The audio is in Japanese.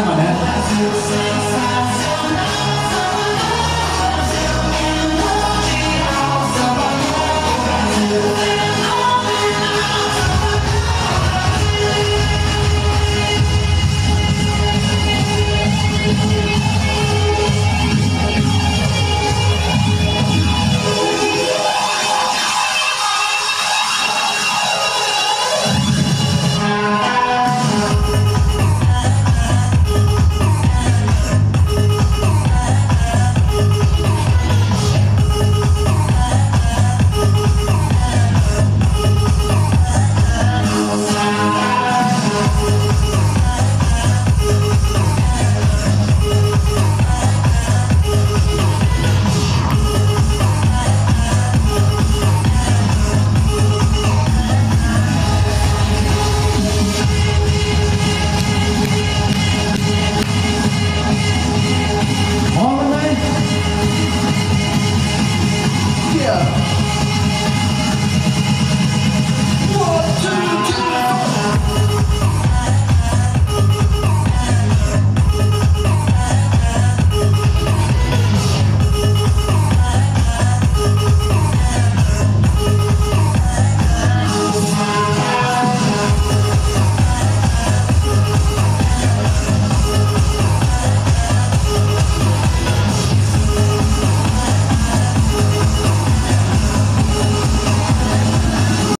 まあね